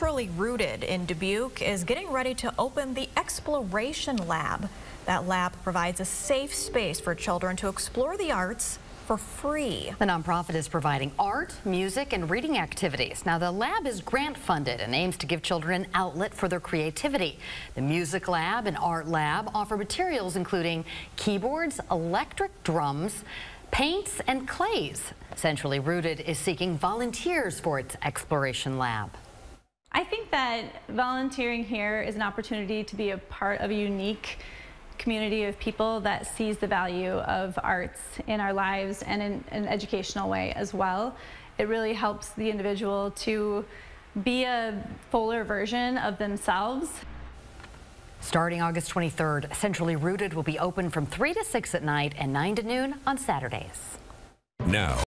Centrally Rooted in Dubuque is getting ready to open the Exploration Lab. That lab provides a safe space for children to explore the arts for free. The nonprofit is providing art, music, and reading activities. Now, the lab is grant funded and aims to give children an outlet for their creativity. The music lab and art lab offer materials including keyboards, electric drums, paints, and clays. Centrally Rooted is seeking volunteers for its exploration lab. I think that volunteering here is an opportunity to be a part of a unique community of people that sees the value of arts in our lives and in an educational way as well. It really helps the individual to be a fuller version of themselves. Starting August 23rd, Centrally Rooted will be open from 3 to 6 at night and 9 to noon on Saturdays. Now.